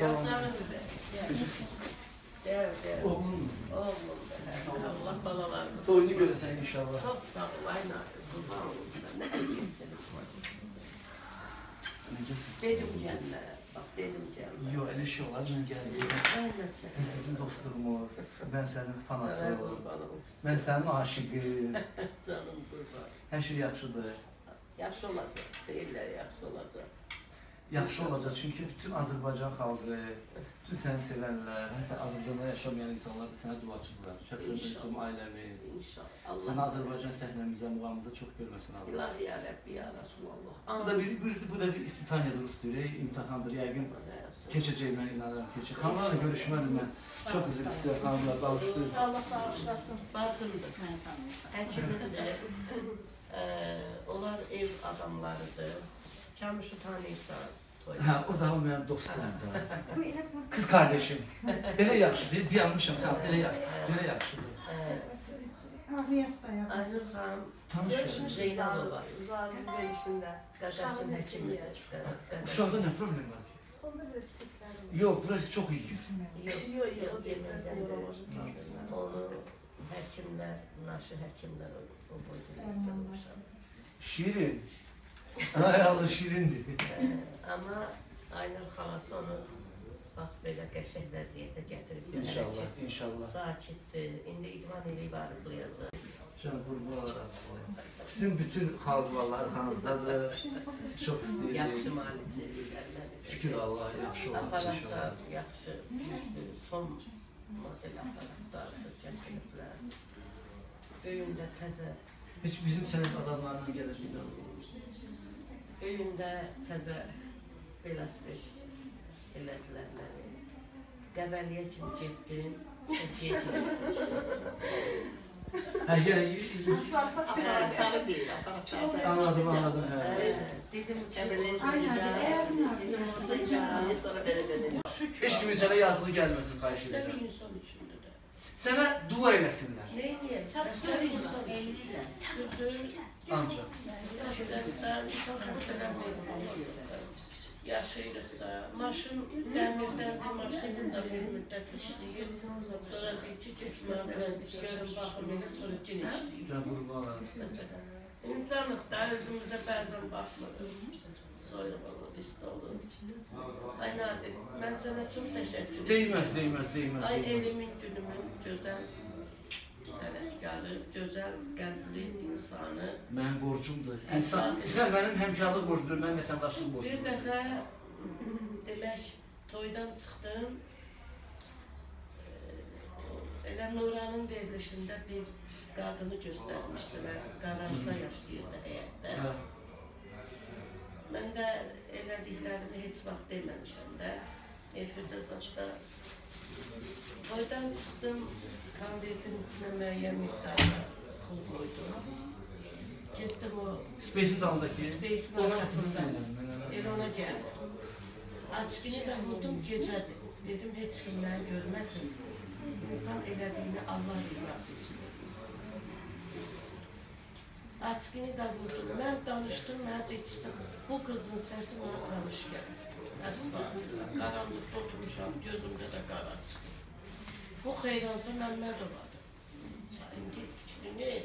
Yazarım be. Gel. Gel gel. Oğlum mu? Oğlum be. Allah balalarını. Soyunu göresen inşallah. Çok sağ ol. Sana. Ne var. Necəsin? Dedim gelme. Bak dedim gelme. Yox, elə şey. Ben de seni. Biz bizim dostluğumuz, fanatım, kurban olsun. mən sənin aşıqım, Canım kurban. hər şey yaxşıdır. Yaxşı olacak. Değiller yaxşı olacak. Yaxşı olacaq çünki bütün Azərbaycan xalqı, bütün səni sevənlər, həsən Azərbaycanda yaşamayan insanlar da sənə duacıdırlar. Şəxsən bizim ailəmiz. İnşallah. Səni. Azərbaycan səhnəmizə, muğamımıza çox görməsin Allah. İlahi ya Rabbi ya Resulallah. Bu da bir, bir bu da bir istitaniyadır üstüre, imtahandır. Yəqin keçəcək mən inanıram keçəcək. Xanlarla görüşmədim mən. Çox üzr istəyirəm xanımlar, bağışlayın. Allah bağışlasın. Bacımdır. Mən tanıyırsam. Həkimdir. Eee, onlar ev adamlarıdır. Toy. Hə, o da o elə bu. Kız kardeşim. Belə yaxşı, belə yaxşıdır. Eee, Ağrıyas da yapmış. Aynur xanım, Tanışın. Görüşmüşük Zeynalova. Zalim verişində. Qardaşım həkimdir. Uşaqda nə problem var ki? Yox, burası çox iyi. Neuroloji deyil. problemlər. Onu həkimlər, naşı həkimlər o, Dərmanlar. Şirin. Ay Allah şirindir. Amma Aynur xalası onu bax belə qəşəng vəziyyətə gətirib İnşallah, götürəcək. inşallah. Sakitdir. İndi idman eləyib arıqlayacaq. Can qurban olaram. Sizin bütün xalqvallarınızdadır. Çox istəyirəm. Yaxşı müalicələrlə. Şükür Allah, yaxşı olacaq Aparatlar inşallah. yaxşı. Son model aparatlardır, gətiriblər. Öyündə təzə, Heç bizim sənin adamlarla gəlir öyündə təzə velosiped elədilər məni. Qəbəliyə kimi getdim, Şəkiyə kimi. Hə, gəl. Aparatları deyil, aparatları. Anladım, anladım. Dedim belə belə. Heç kimin edirəm. bir insan içinde de. Sənə dua eləsinlər. Ne niye? Çatıştır insan çox xəstələm yaşayırıqsa, maşın dəmirdən bir maşının da bir müddət işləyir. Sonra deyir ki, getmə, görün, baxın, sonra gün işləyir. İnsanıq da özümüzə bəzən baxmırıq. Soyuq olur, ist olur. Ay Nazik, mən sənə çox təşəkkür edirəm. Deyməz, deyməz, deyməz. Ay elimin, günümün, gözəl güzel sənətkarı, gözəl qəlbli insanı. Mənim borcumdur. İnsan, sən mənim həmkarlıq borcumdur, mənim vətəndaşlıq Bir borcumdur. dəfə demək toydan çıxdım. Elə Nuranın verilişində bir qadını göstərmişdilər. Qarajda yaşayırdı həyətdə. Hə. Mən də elədiklərimi heç vaxt deməmişəm də. Efirdə zaçda toydan çıxdım. Konvertin içinə müəyyən miqdarda pul qoydum. Getdim o Space'in dalındakı. Space'in Ona arxasında. Mənə- El ona gəldim. Açqını da vurdum gecədir. Dedim heç kim məni görməsin. İnsan elədiyini Allah rızası üçün. Açqını da vurdum. Mən danışdım, mənə dedi ki, bu qızın səsi mənə tanış gəlir. Əsbabıyla, qaranlıqda oturmuşam, gözümdə də qara çıxır. Bu Xeyransa Məmmədovadır. İndi fikrini.